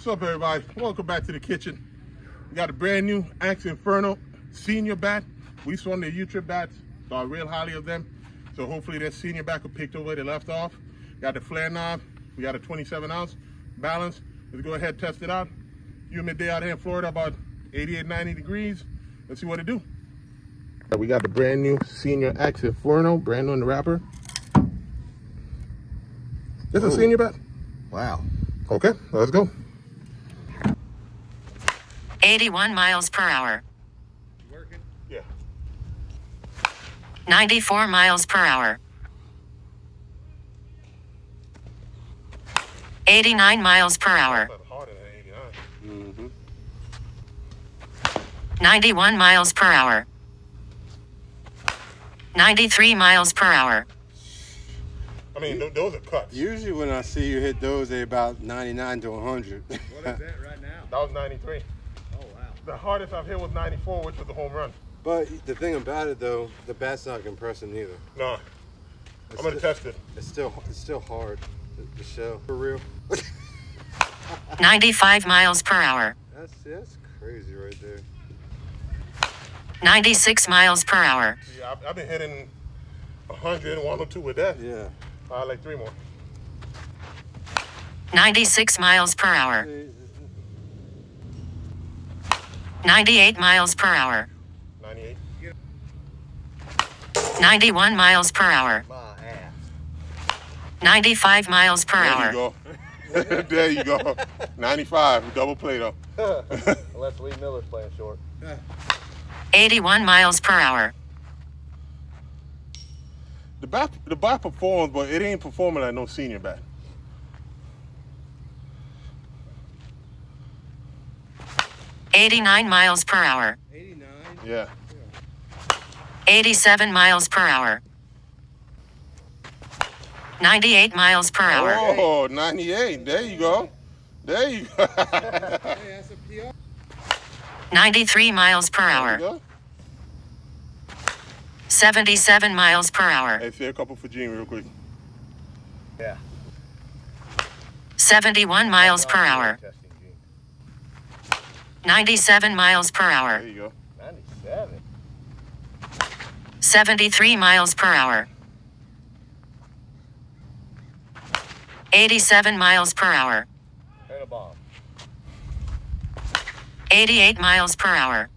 What's up, everybody? Welcome back to the kitchen. We got a brand new Axe Inferno senior bat. We swung the U-Trip bats, thought real highly of them. So hopefully that senior bat will pick up where they left off. Got the flare knob. We got a 27 ounce balance. Let's go ahead and test it out. Humid day out here in Florida, about 88, 90 degrees. Let's see what it do. We got the brand new senior Axe Inferno, brand new in the wrapper. This is a senior bat? Wow. Okay, let's go. 81 miles per hour, Yeah. 94 miles per hour, 89 miles per hour, harder than 89. Mm-hmm. 91 miles per hour, 93 miles per hour, I mean, th- those are cuts. Usually when I see you hit those, they're about 99 to 100. What is that right now? That was 93. Wow. The hardest I've hit was 94, which was the home run. but the thing about it though, the bat's not compressing either. No, It's, I'm gonna sti- test it. it's still it's still hard. The, the shell for real. 95 miles per hour, That's that's crazy right there. 96 miles per hour, See, I've, I've been hitting 100, one or two with that. Yeah. I like three more. 96 miles per hour, 98 miles per hour, 98. 91 miles per hour, My ass. 95 miles per There hour, you go. there you go. 95, double play though. Unless Lee Miller's playing short. 81 miles per hour, The bat, the bat performs, but it ain't performing like no senior bat. Eighty-nine miles per hour, 89. Yeah. 87 miles per hour, 98 miles per hour, Oh, 98. There you go. There you go. Hey, that's a PR. 93 miles per hour, 77 miles per hour, Hey, say a couple for Gene real quick. Yeah. 71 miles per hour, Testing Gene. 97 miles per hour. There hour, you go. 97. 73 miles per hour, 87 miles per hour, And a bomb. 88 miles per hour,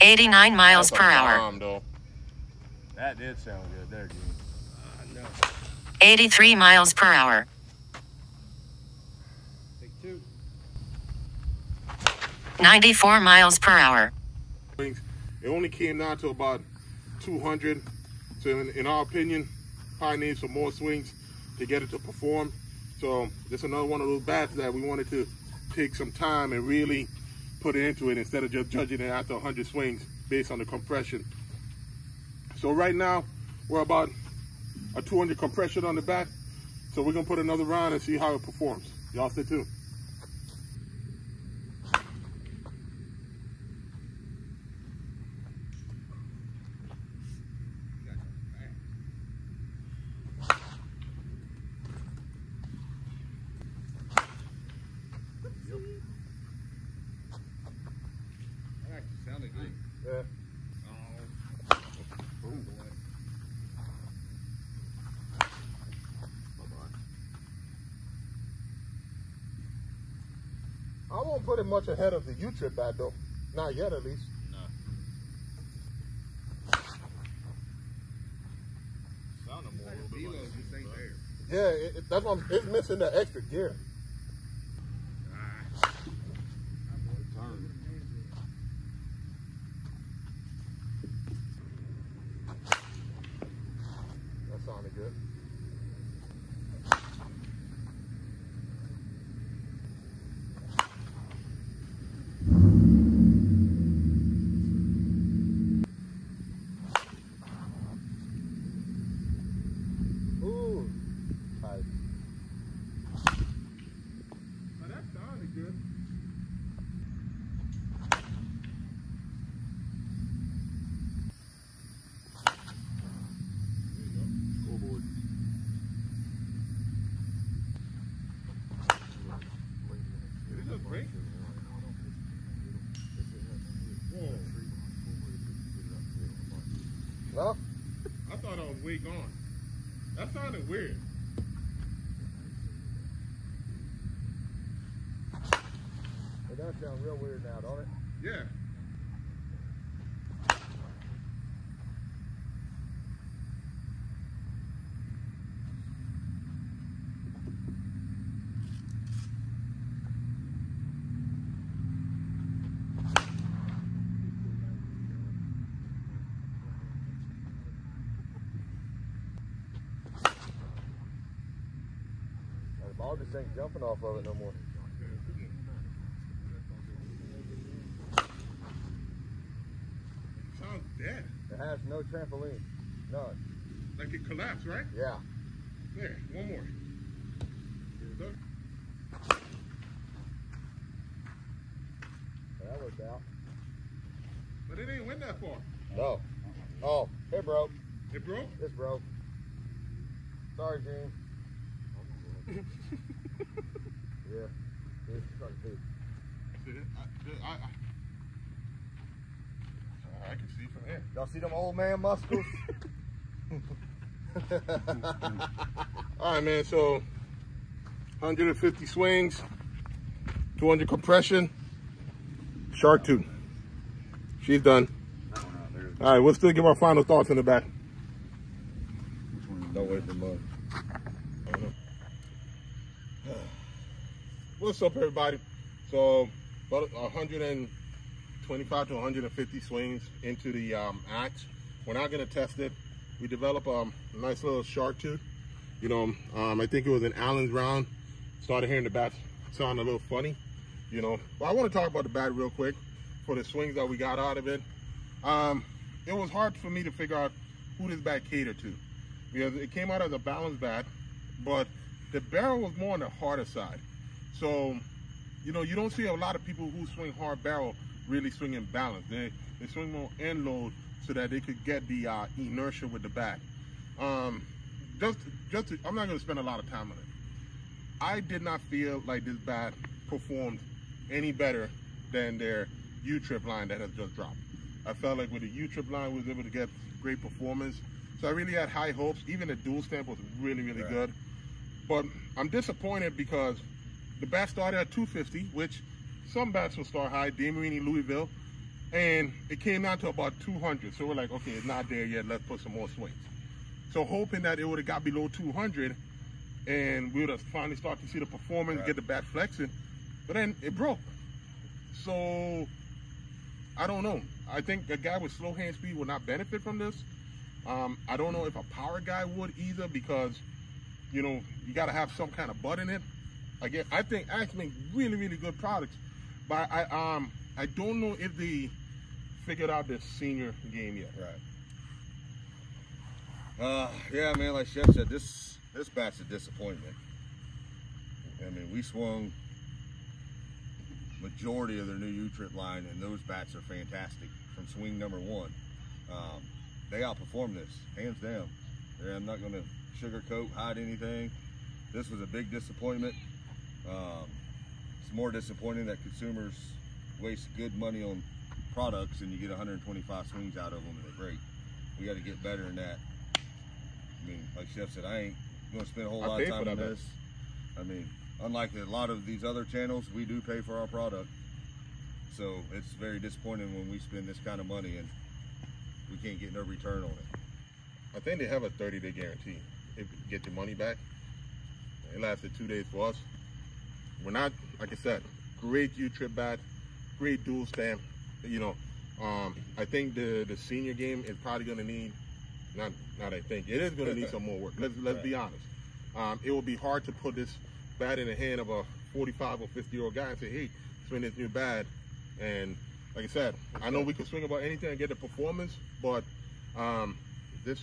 89 miles That's a per hour, though. That did sound good there, Gene. 83 miles per hour, Take two. 94 miles per hour, It only came down to about 200. So in, in our opinion, probably need some more swings to get it to perform. So just another one of those bats that we wanted to take some time and really put it into it instead of just judging it after 100 swings based on the compression. So right now we're about a 200 compression on the bat. So we're gonna put another round and see how it performs. Y'all stay tuned. That actually sounded good. Yeah. Oh. I won't put it much ahead of the U-Trip bat though. Not yet at least. Sounded more. a little bit like just. Yeah, it, it- that's what I'm, it's missing that extra gear. That sounded good. Ooh. Tight. Huh? I thought I was way gone. That sounded weird. It does sound real weird now, don't it? Yeah. Just ain't jumping off of it no more. Sounds dead. It has no trampoline. None. Like it collapsed, right? Yeah. There, one more. That worked out. But it ain't went that far. No. Oh, it broke. It broke? It's broke. Sorry, Gene. Yeah. It's fucking big. See it? I, I, I, I can see from here. Y'all see them old man muscles? All right, man. So 150 swings, 200 compression, shark tooth. She's done. All right, we'll still give our final thoughts in the back. Don't wait for mud. What's up, everybody? So, about 125 to 150 swings into the um, axe. We're not gonna test it. We develop um, a nice little shark tooth. You know, um, I think it was an Allen's round. Started hearing the bat sound a little funny. You know, but I want to talk about the bat real quick for the swings that we got out of it. Um, it was hard for me to figure out who this bat catered to because it came out as a balanced bat, but the barrel was more on the harder side. So, you know, you don't see a lot of people who swing hard barrel really swinging balance. They they swing more end load so that they could get the uh, inertia with the bat. Um, just just to, I'm not going to spend a lot of time on it. I did not feel like this bat performed any better than their U-trip line that has just dropped. I felt like with the U-trip line, we was able to get great performance. So I really had high hopes. Even the dual stamp was really, really Right. good. But I'm disappointed because the bat started at 250, which some bats will start high, DeMarini, Louisville, and it came down to about 200. So we're like, okay, it's not there yet. Let's put some more swings. So hoping that it would have got below 200 and we would have finally start to see the performance, Right. get the bat flexing. But then it broke. So I don't know. I think a guy with slow hand speed will not benefit from this. Um, I don't know if a power guy would either because, you know, you got to have some kind of butt in it. Again, I think Axe make really, really good products, but I um I don't know if they figured out the senior game yet. Right. Uh, yeah, man. Like Chef said, this this bat's a disappointment. I mean, we swung majority of their new U-trip line, and those bats are fantastic from swing number one. Um, they outperformed this, hands down. I'm not going to sugarcoat, hide anything. This was a big disappointment. Um, it's more disappointing that consumers waste good money on products and you get 125 swings out of them and they're great. We got to get better than that. I mean, like Chef said, I ain't going to spend a whole I lot of time on this. I mean, unlike a lot of these other channels, we do pay for our product. So it's very disappointing when we spend this kind of money and we can't get no return on it. I think they have a 30 day guarantee. If you get your money back, it lasted two days for us. We're not, like I said, great U trip bat, great dual stamp. You know, um, I think the the senior game is probably going to need, not not I think, it is going to need some more work. Let's let's be honest. Um, it will be hard to put this bat in the hand of a 45 or 50 year old guy and say, hey, swing this new bat. And like I said, I know we can swing about anything and get the performance, but um, this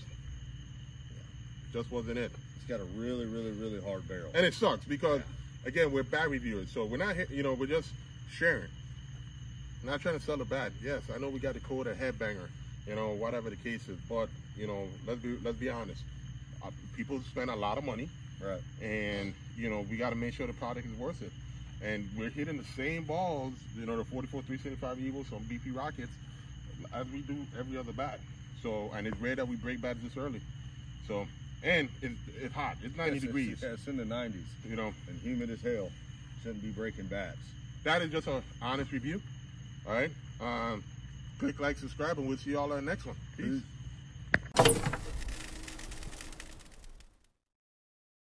just wasn't it. It's got a really, really, really hard barrel. And it sucks because, again, we're bat reviewers, so we're not, you know, we're just sharing. Not trying to sell a bat. Yes, I know we got to code a headbanger, you know, whatever the case is. But you know, let's be let's be honest. Uh, people spend a lot of money, Right. and you know, we got to make sure the product is worth it. And we're hitting the same balls, you know, the 44 375 Evils from BP Rockets, as we do every other bat. So, and it's rare that we break bats this early. So, and it's, it's hot. It's 90 It's- degrees. It's, yeah, it's in the 90s You know, and humid as hell. Shouldn't be breaking bats. that is just an honest review. All right. Um, click like, subscribe, and we'll see y'all on the next one. Peace. Peace.